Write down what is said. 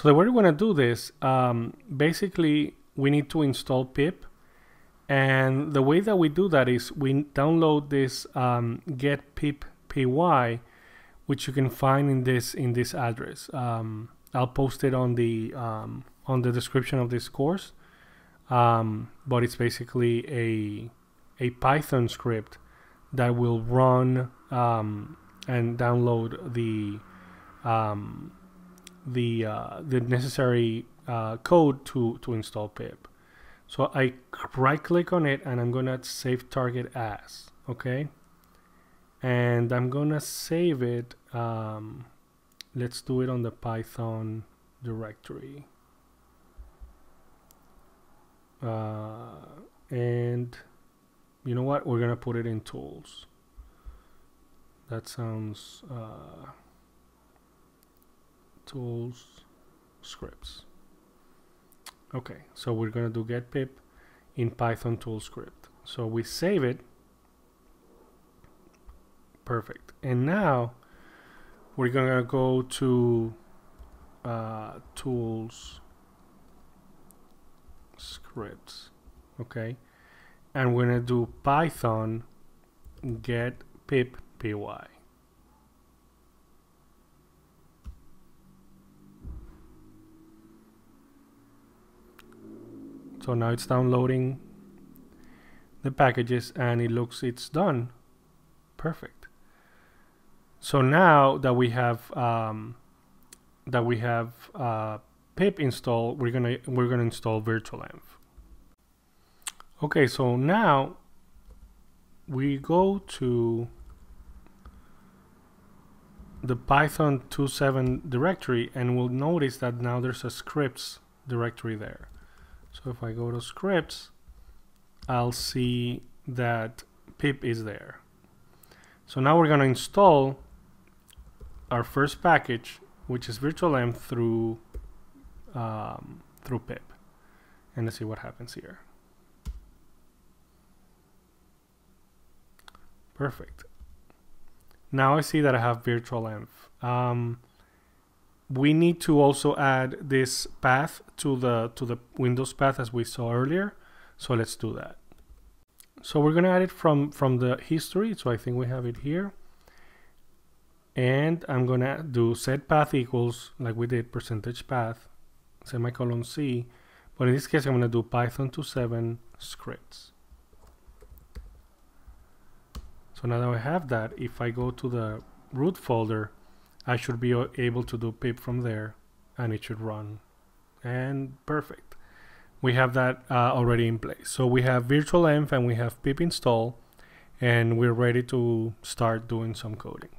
So the way we're going to do this, um, basically we need to install pip. And the way that we do that is we download this um, get pip py, which you can find in this in this address. Um, I'll post it on the um, on the description of this course. Um, but it's basically a a Python script that will run um, and download the um, the uh, the necessary uh, code to to install pip. So I right click on it and I'm gonna save target as okay, and I'm gonna save it. Um, let's do it on the Python directory. Uh, and you know what? We're gonna put it in tools. That sounds. Uh, tools scripts okay so we're gonna do get pip in python tool script so we save it perfect and now we're gonna go to uh, tools scripts okay and we're gonna do python get pip py. So now it's downloading the packages and it looks it's done. Perfect. So now that we have um, that we have uh, pip installed we're gonna we're gonna install virtualenv okay so now we go to the python 2.7 directory and we'll notice that now there's a scripts directory there so if I go to scripts, I'll see that pip is there. So now we're going to install our first package, which is virtualenv through um, through pip, and let's see what happens here. Perfect. Now I see that I have virtualenv. Um, we need to also add this path to the to the Windows path as we saw earlier. So let's do that. So we're gonna add it from from the history. So I think we have it here. And I'm gonna do set path equals like we did percentage path semicolon C. But in this case, I'm gonna do Python 2.7 scripts. So now that I have that, if I go to the root folder, I should be able to do pip from there and it should run. And perfect. We have that uh, already in place. So we have virtualenv and we have pip install and we're ready to start doing some coding